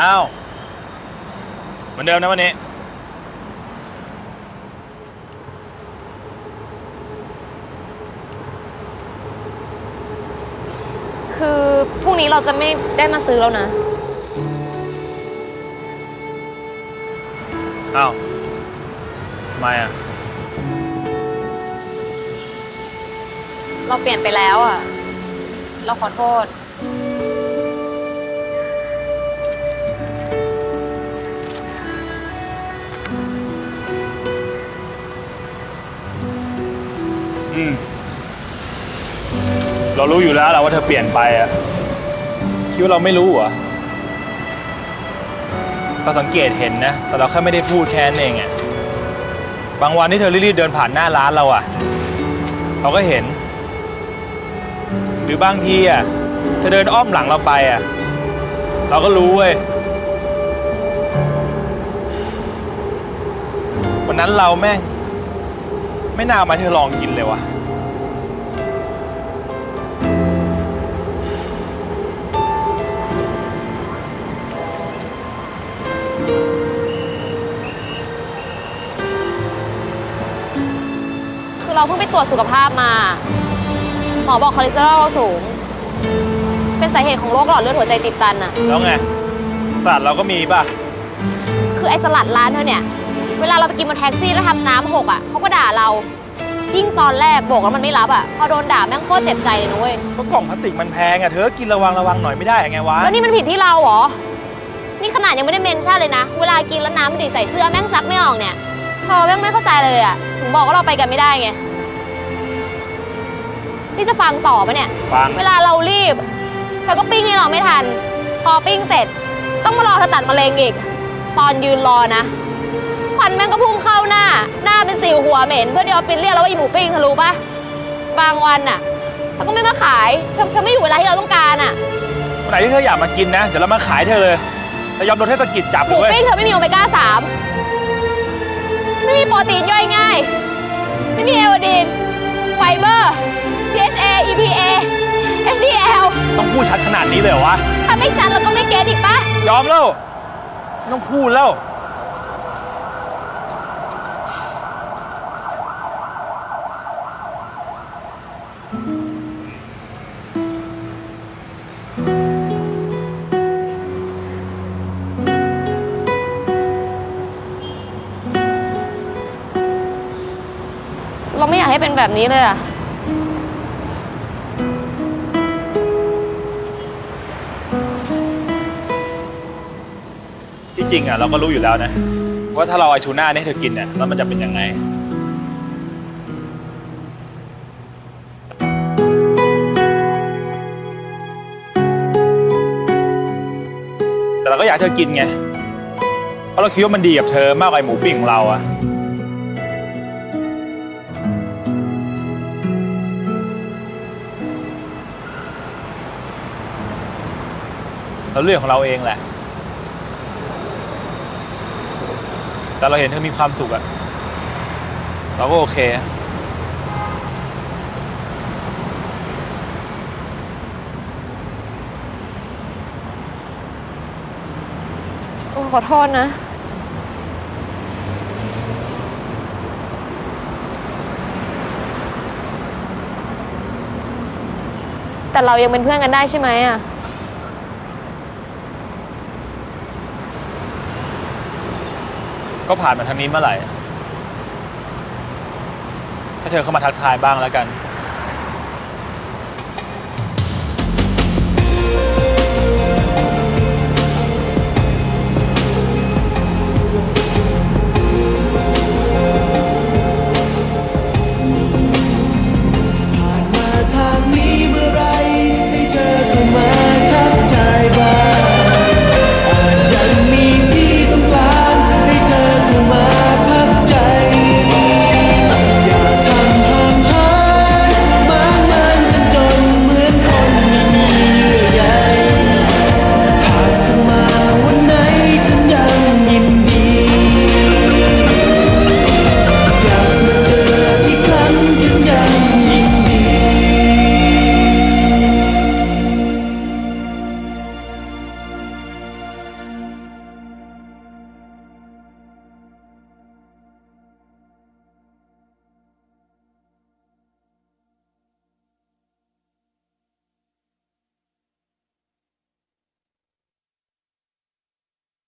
อ้าวเหมือนเดิมนะวันนี้ คือพรุ่งนี้เราจะไม่ได้มาซื้อแล้วนะ อ้าวทำไมอะ เราเปลี่ยนไปแล้วอะ เราขอโทษ อืมเรารู้อยู่แล้วแหละว่าเธอเปลี่ยนไปอะคิดว่าเราไม่รู้เหรอเราสังเกตเห็นนะ แต่เราแค่ไม่ได้พูดแค่นั้นเองอะบางวันที่เธอรีบๆเดินผ่านหน้าร้านเราอะเราก็เห็น หรือบางทีอะเธอเดินอ้อมหลังเราไปอะเราก็รู้เว้ยวันนั้นเราแม่ง ไม่น่าเอามาให้เธอลองกินเลยวะคือเราเพิ่งไปตรวจสุขภาพมา หมอบอกคอเลสเตอรอลเราสูง เป็นสาเหตุของโรคหลอดเลือดหัวใจตีบตันอะแล้วไงสัตว์เราก็มีป่ะ คือไอ้สลัดร้านเธอเนี่ย เวลาเราไปกินบนแท็กซี่แล้วทำน้ำหกอะเขาก็ด่าเรายิ่งตอนแรกโบกแล้วมันไม่รับอะพอโดนด่าแม่งโคตรเจ็บใจเลยนะเว้ยก็กล่องพลาสติกมันแพงอะเธอกินระวังระวังหน่อยไม่ได้ไงวะแล้วนี่มันผิดที่เราเหรอนี่ขนาดยังไม่ได้ mention เลยนะ เวลากินแล้วน้ำมันดีดใส่เสื้อแม่งซักไม่ออกเนี่ยเธอแม่งไม่เข้าใจเลยอะถึงบอกว่าเราไปกันไม่ได้ไงนี่จะฟังต่อปะเนี่ยฟังเวลาเรารีบเธอก็ปิ้งให้เราไม่ทัน พอปิ้งเสร็จ ต้องมารอเธอตัดมะเร็งอีก ตอนยืนรอนะควั นแม่งก็พุ่งเข้าหน้า หน้าเป็นสิวหัวเหม็น เพื่อนที่ออฟฟิศเรียกเราว่าอีหมูปิ้งเธอรู้ปะบางวันน่ะเธอก็ไม่มาขายเธอเธอไม่อยู่เวลาที่เราต้องการอะวันไหนที่เธออยากมากินนะ เดี๋ยวเรามาขายเธอเลยแต่ยอมโดนเทศกิจจับหเลมูยเว้ยปิ้งเธอไม่มีโอเมก้าสามไม่มีโปรตีนย่อยง่าย ไม่มีเอโอดีนไฟเบอร์ DHA EPA HDL ต้องพูดชัดขนาดนี้เลยเหรอวะ ถ้าไม่ชัดเราก็ไม่เก็ตอีกปะยอมแล้วไม่ต้องพูดแล้ว ไม่อยากให้เป็นแบบนี้เลยอะที่จริงอะเราก็รู้อยู่แล้วนะ ว่าถ้าเราเอาไอทูน่าเนี่ให้เธอกินเนี่ยแล้วมันจะเป็นยังไง แต่เราก็อยากให้เธอกินไง เพราะเราคิดว่ามันดีกับเธอมากกว่าไอหมูปิ้งของเราอะ เราเรื่องของเราเองแหละ แต่เราเห็นเธอมีความสุขอะเราก็โอเคโอ้ขอโทษนะ แต่เรายังเป็นเพื่อนกันได้ใช่ไหมอะ ก็ผ่านมาทางนี้เมื่อไหร่ ถ้าเธอเข้ามาทักทายบ้างแล้วกัน